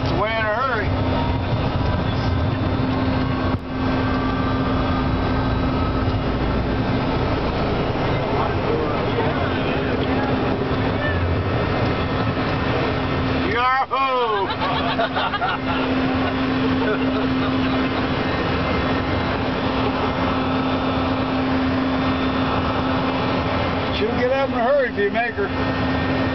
gets away in a hurry. Yahoo! She'll get up in a hurry if you make her.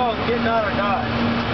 dog getting out or not.